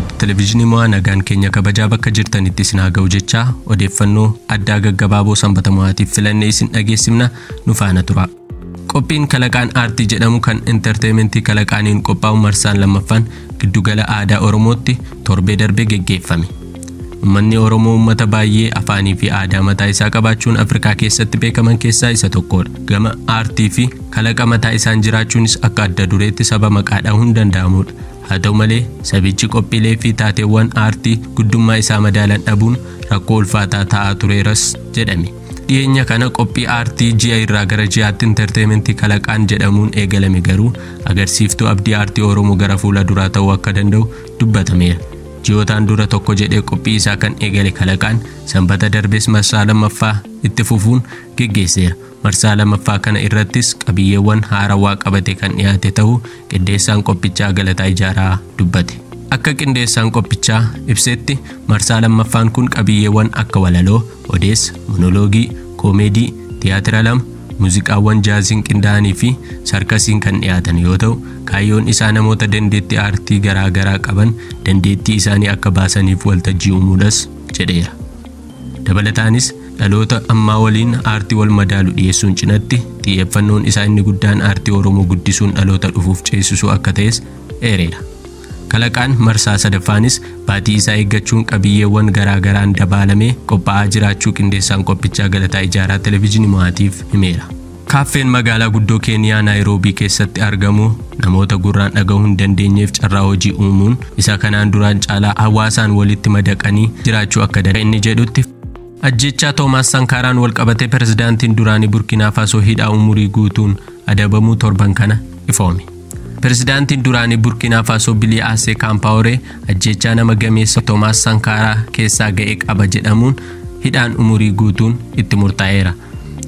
televezyiinii mo'aa nagaan keenya kabajaa bakka jirtanitti isin haa ga'u jechaa odeeffannoo addaa gaggabaaboo sanbata mo'aatiif filannee isin dhageessifna nu faana tura. Qophiin kalaqaan aartii jedhamu kan intarteementii kalaqaaniin qophaa'u marsaan lammaffaan giddugala aadaa Oromootti torbee darbe geggeeffame. Uummanni Oromoo uummata baay'ee afaanii fi aadaa mataa isaa qabaachuun Afrikaa keessatti beekaman keessaa isa tokkodha. Gama aartii fi kalaqa mataa isaan jiraachuunis akka adda dureetti saba maqaa dhahuun danda'amudha. Haa ta'u malee sabichi qophiilee fi taateewwan aartii guddummaa isaa madaalan dhabuun rakkoo ulfaataa ta'aa tureeras jedhame. Dhiyeenya kana qophii aartii ji'a irraa gara ji'aatti intarteementii kalaqaan jedhamuun eegalame garuu agarsiiftuu abdii aartii Oromoo gara fuula duraa ta'uu akka danda'u dubbatameera. Ji'ootaan dura tokko jedhee qophii isaa kan eegale kalaqaan sanbata darbees marsaa lammaffaa itti fufuun geggeesseera. Marsaa lammaffaa kana irrattis qabiyyeewwan haarawaa qabate kan dhiyaate ta'uu qindeessaan qophichaa galataa ijaaraa dubbate. Akka qindeessaan qophichaa ibsetti marsaa lammaffaan kun qabiyyeewwan akka walaloo, odeessa, monoloogii, koomeedii, tiyaatira lama, muuziqaawwan jaaziin qindaa'anii fi sarkasiin kan dhiyaatan yoo ta'u kaayyoon isaa namoota dandeettii aartii garaa garaa qaban dandeettii isaanii akka baasaniif waltajjii uumuudhas jedheera. Dabalataanis dhaloota ammaa waliin aartii wal madaalu dhiyeessuun cinatti xiyyeeffannoon isaa inni guddaan aartii Oromoo guddisuun dhaloota dhufuuf ceesisuu akka ta'es eereera. Kalaqaan marsaa sadaffaanis baatii isaa eeggachuun qabiyyeewwan garaa garaan dabaalamee qophaa'aa jiraachuu qindeessaan qophichaa galataa ijaaraa televezyiinii mo'aatiif himeera. Kaaffeen magaalaa guddoo Keeniyaa Naayiroobii keessatti argamu namoota gurraan dhaga'uu hin dandeenyeef carraa hojii uumuun isa kanaan duraan caalaa hawaasaan walitti madaqanii jiraachuu akka danda'e inni jedhutti ajjechaa Toomaas Sankaaraan walqabatee pirezidaantiin duraanii Burkiinaa Faasoo hidhaa umurii guutuun adabamuu torban kana ifoome. Pirezidaantiin duraanii Burkiinaa Faasoo Bilii Aasee Kaampaawuree ajjechaa nama gameessa Toomaas Sankaaraa keessaa ga'ee qaba jedhamuun hidhaan umurii guutuun itti murtaa'eera.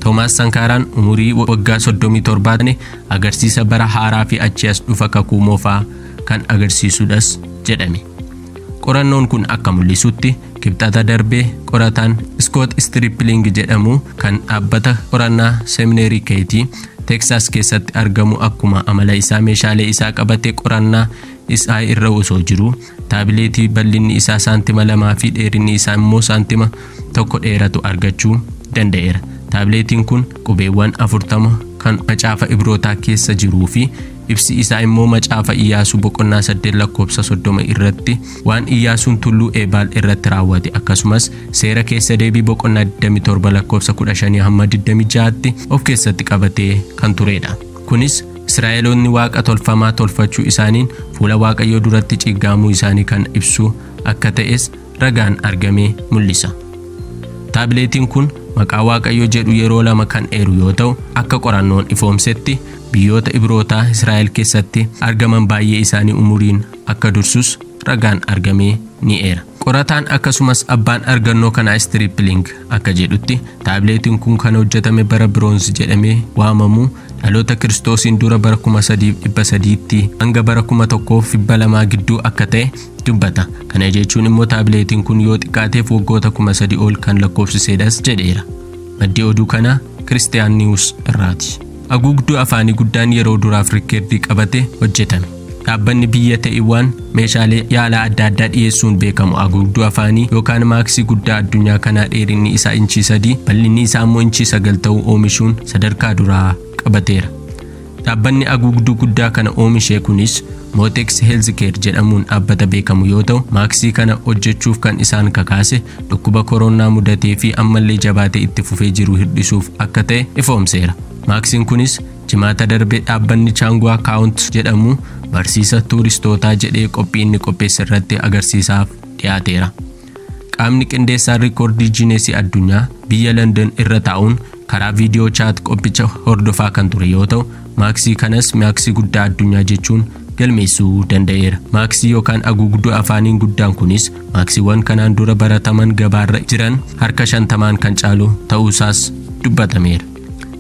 Toomaas Sankaaraan umurii waggaa 37 agarsiisa bara haaraa fi achi as dhufa kakuu moofaa kan agarsiisudhas jedhame. Qorannoon kun akka mul'isutti kibxata darbee qorataan Scott Stripling jedhamu kan dhaabbata qorannaa seemineerii keetii Teeksaas keessatti argamu akkuma amala isaa meeshaalee isaa qabatee qorannaa isaa irra osoo jiru taabileetii bal'inni isaa saantima lamaa fi dheerinni isaa immoo saantima tokko dheeratu argachuu danda'eera. Taabileetiin kun qubeewwan afurtama kan macaafa ibrootaa keessa jiruu fi ibsi isaa immoo macaafa iyyaasuu boqonnaa saddeet lakkoofsa soddoma irratti waan iyyaasuun tulluu eebaal irratti raawwate akkasumas seera keessa deebii boqonnaa 27 lakkoofsa 15 hamma 26tti of keessatti qabatee kan turedha. Kunis Israa'eloonni waaqa tolfamaa tolfachuu isaaniin fuula waaqayyoo duratti ciiggaamuu isaanii kan ibsu akka ta'es ragaan argamee mul'isa. Taabileetiin kun maqaa waaqayyoo jedhu yeroo lama kan eeru yoo ta'u akka qorannoon ifoomsetti biyyoota ibrootaa Israa'el keessatti argaman baay'ee isaanii umuriin akka dursus ragaan argamee ni eera. Qorataan akkasumas abbaan argannoo kanaa Stripling akka jedhutti taabileetiin kun kan hojjetame bara biroonzi jedhamee waamamu dhaloota kiristoosiin dura bara 1300tti hanga bara 1200 gidduu akka ta'e dubbata. Kana jechuun immoo taabileetiin kun yoo xiqqaateef waggoota 3000 ol kan lakkoofsisedhas jedheera. Maddi oduu kanaa Kiristiyaan Niwus irraati. Haguugduu afaanii guddaan yeroo duraaf rikkeerdii qabate hojjetame. Dhaabbanni biyya ta'iiwwan meeshaalee yaalaa adda addaa dhiyeessuun beekamu haguugduu afaanii yookaan maaksii guddaa addunyaa kanaa dheerinni isaa inchii sadii bal'inni isaa immoo inchii sagal ta'uu oomishuun sadarkaa duraa qabateera. Dhaabbanni haguugduu guddaa kana oomishee kunis Mootex Healthcare jedhamuun dhaabbata beekamu yoo ta'u maaksii kana hojjechuuf kan isaan kakaase dhukkuba koronaa mudatee fi ammallee jabaatee itti fufee jiru hir'isuuf akka ta'e ifoomseera. Maaksiin kunis jimaata darbee dhaabbanni chaangwaa kaawunt jedhamu barsiisa tuuristootaa jedhee qophii inni qopheesse irratti agarsiisaaf dhiyaateera. Qaamni qindeessaan riikoordii jiineesii addunyaa biyya London irra taa'uun karaa viidiyoo chaat qophicha hordofaa kan ture yoo ta'u maaksii kanas maaksii guddaa addunyaa jechuun galmeessuu danda'eera. Maaksii yookaan haguugduu afaaniin guddaan kunis maaksiiwwan kanaan dura barataman gabaarra jiran harka shantamaan kan caalu ta'uusaas dubbatameera.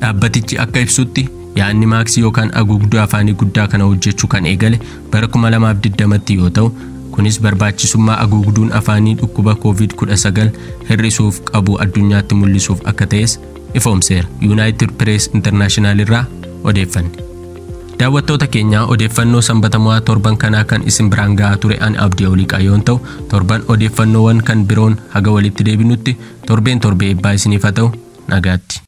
Dhaabbatichi akka ibsutti yaadni maaksii yookaan haguugduu afaanii guddaa kana hojjechuu kan eegale bara 2020tti yoo ta'u kunis barbaachisummaa haguugduun afaanii dhukkuba covid-19 hir'isuuf qabu addunyaatti mul'isuuf akka ta'es ifoomseera yuunaayitid pirees intarnaashinaal irraa odeeffanne. Daawwattoota keenya odeeffannoo sanbatamaa torban kanaa kan isin biraan gahaa ture ani abdii oliiqaa yoon ta'u torban odeeffannoowwan kan biroon haga walitti deebinutti torbeen torbee eebbaa isiniif haa ta'u nagaatti.